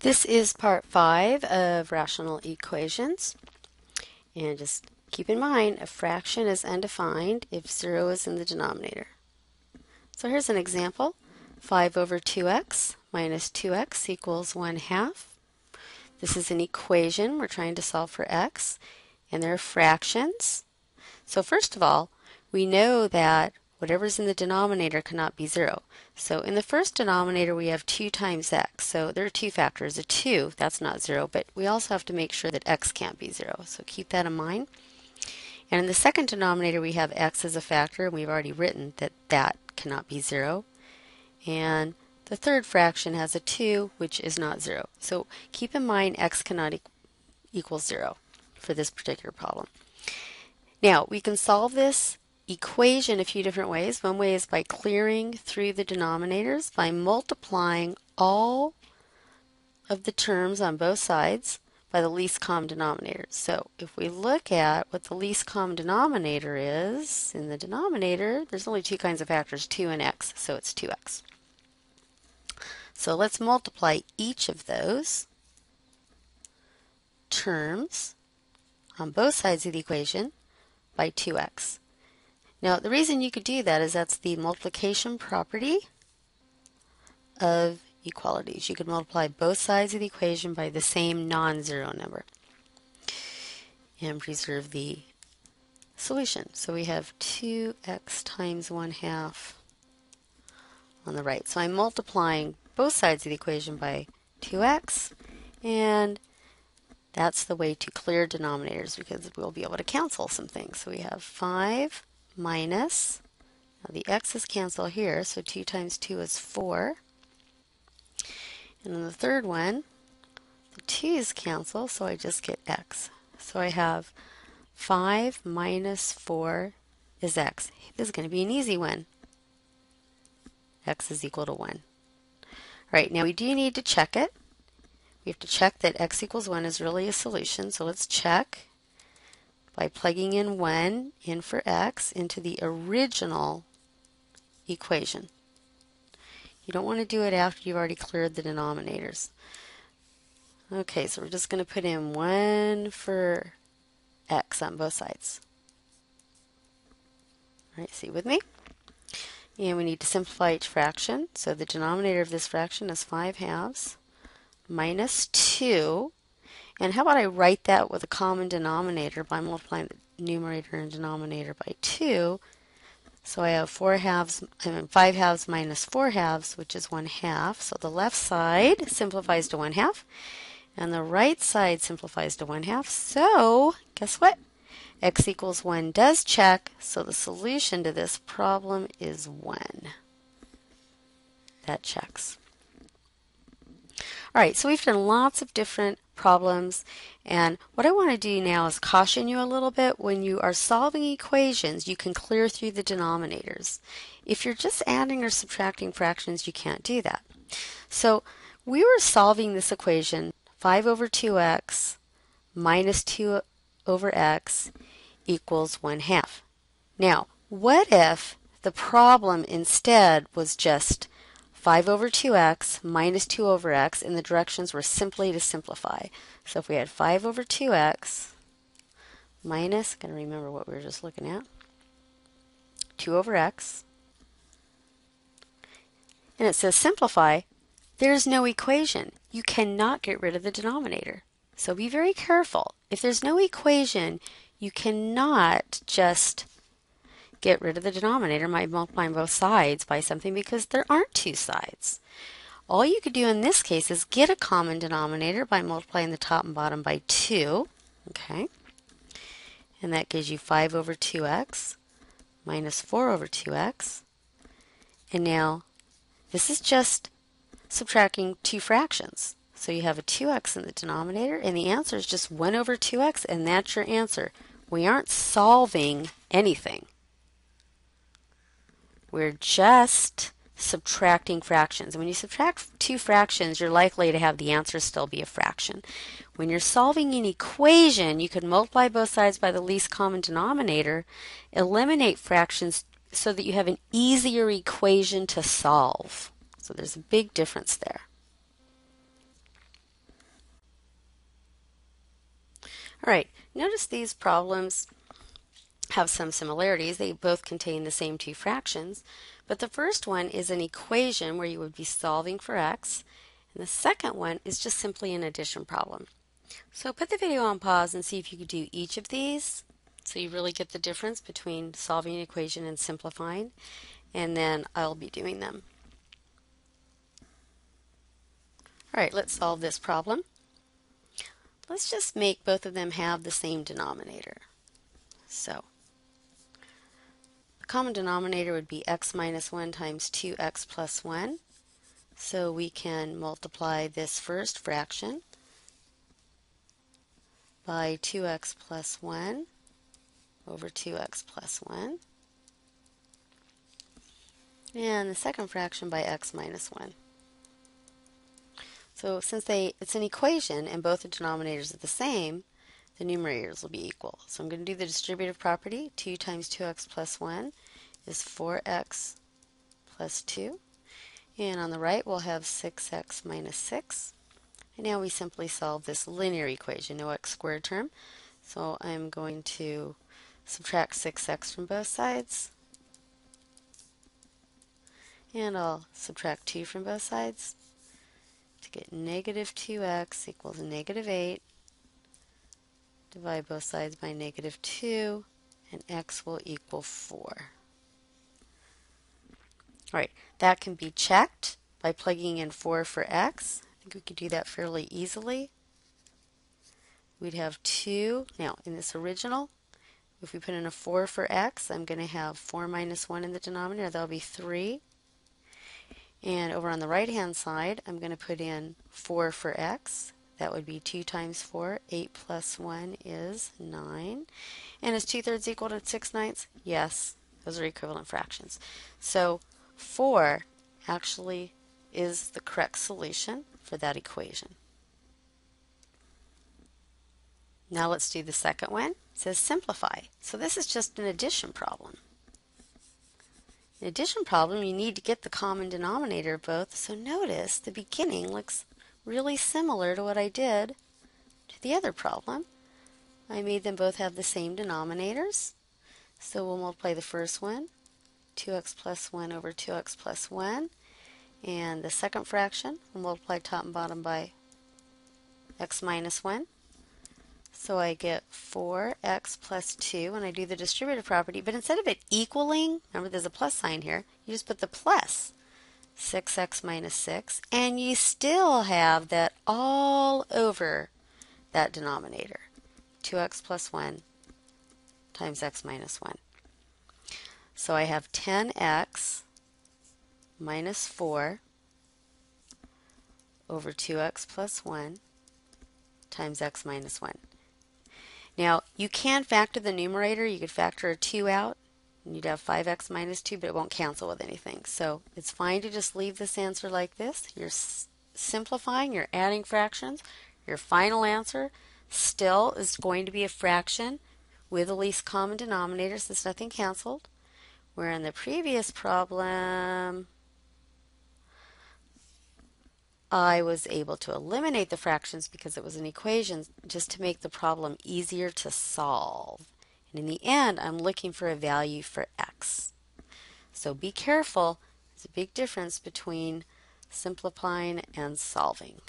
This is part five of rational equations. And just keep in mind, a fraction is undefined if zero is in the denominator. So here's an example. 5 over 2x minus 2x equals 1 half. This is an equation. We're trying to solve for x. And there are fractions. So first of all, we know that Whatever's in the denominator cannot be 0. So in the first denominator we have 2 times x. So there are two factors. A 2, that's not 0, but we also have to make sure that x can't be 0. So keep that in mind. And in the second denominator we have x as a factor, and we've already written that that cannot be 0. And the third fraction has a 2, which is not 0. So keep in mind x cannot e equal 0 for this particular problem. Now, we can solve this equation a few different ways. One way is by clearing through the denominators by multiplying all of the terms on both sides by the least common denominator. So if we look at what the least common denominator is, in the denominator, there's only two kinds of factors, 2 and x, so it's 2x. So let's multiply each of those terms on both sides of the equation by 2x. Now, the reason you could do that is that's the multiplication property of equalities. You could multiply both sides of the equation by the same non-zero number and preserve the solution. So we have 2x times 1 half on the right. So I'm multiplying both sides of the equation by 2x and that's the way to clear denominators because we'll be able to cancel some things. So we have 5 minus, now the x's cancel here, so 2 times 2 is 4. And then the third one, the 2's cancel, so I just get x. So I have 5 minus 4 is x. This is going to be an easy one. x is equal to 1. All right, now we do need to check it. We have to check that x equals 1 is really a solution, so let's check by plugging in 1 in for x into the original equation. You don't want to do it after you've already cleared the denominators. Okay, so we're just going to put in 1 for x on both sides. All right, see with me? And we need to simplify each fraction. So the denominator of this fraction is 5 halves minus 2 and how about I write that with a common denominator by multiplying the numerator and denominator by 2. So I have 4 halves, I mean 5 halves minus 4 halves, which is 1 half. So the left side simplifies to 1 half, and the right side simplifies to 1 half. So guess what? x equals 1 does check, so the solution to this problem is 1. That checks. All right, so we've done lots of different problems. And what I want to do now is caution you a little bit. When you are solving equations, you can clear through the denominators. If you're just adding or subtracting fractions, you can't do that. So we were solving this equation 5 over 2x minus 2 over x equals 1 half. Now, what if the problem instead was just 5 over 2x minus 2 over x, and the directions were simply to simplify. So if we had 5 over 2x minus, got to remember what we were just looking at, 2 over x, and it says simplify, there's no equation. You cannot get rid of the denominator. So be very careful. If there's no equation, you cannot just get rid of the denominator by multiplying both sides by something because there aren't two sides. All you could do in this case is get a common denominator by multiplying the top and bottom by 2. Okay. And that gives you 5 over 2x minus 4 over 2x. And now this is just subtracting two fractions. So you have a 2x in the denominator, and the answer is just 1 over 2x, and that's your answer. We aren't solving anything. We're just subtracting fractions. And when you subtract two fractions, you're likely to have the answer still be a fraction. When you're solving an equation, you can multiply both sides by the least common denominator, eliminate fractions so that you have an easier equation to solve. So there's a big difference there. All right, notice these problems have some similarities. They both contain the same two fractions, but the first one is an equation where you would be solving for x, and the second one is just simply an addition problem. So put the video on pause and see if you could do each of these so you really get the difference between solving an equation and simplifying, and then I'll be doing them. All right, let's solve this problem. Let's just make both of them have the same denominator. So, common denominator would be x minus 1 times 2x plus 1. So we can multiply this first fraction by 2x plus 1 over 2x plus 1. And the second fraction by x minus 1. So since they it's an equation and both the denominators are the same, the numerators will be equal. So I'm going to do the distributive property. 2 times 2x plus 1 is 4x plus 2. And on the right we'll have 6x minus 6. And now we simply solve this linear equation, no x squared term. So I'm going to subtract 6x from both sides. And I'll subtract 2 from both sides to get negative 2x equals negative 8. Divide both sides by negative 2, and x will equal 4. Alright, that can be checked by plugging in 4 for x. I think we could do that fairly easily. We'd have 2. Now, in this original, if we put in a 4 for x, I'm going to have 4 minus 1 in the denominator. That'll be 3. And over on the right hand side, I'm going to put in 4 for x. That would be 2 times 4. 8 plus 1 is 9. And is 2 thirds equal to 6 ninths? Yes, those are equivalent fractions. So 4 actually is the correct solution for that equation. Now let's do the second one. It says simplify. So this is just an addition problem. In addition problem, you need to get the common denominator of both. So notice the beginning looks really similar to what I did to the other problem. I made them both have the same denominators. So we'll multiply the first one, 2x plus 1 over 2x plus 1. And the second fraction, we'll multiply top and bottom by x minus 1. So I get 4x plus 2 when I do the distributive property. But instead of it equaling, remember there's a plus sign here, you just put the plus. 6x minus 6. And you still have that all over that denominator. 2x plus 1 times x minus 1. So I have 10x minus 4 over 2x plus 1 times x minus 1. Now, you can factor the numerator. You could factor a 2 out, you'd have 5x minus 2, but it won't cancel with anything. So it's fine to just leave this answer like this. You're simplifying, you're adding fractions. Your final answer still is going to be a fraction with the least common denominator since nothing canceled. Where in the previous problem, I was able to eliminate the fractions because it was an equation just to make the problem easier to solve. And in the end, I'm looking for a value for x. So be careful. There's a big difference between simplifying and solving.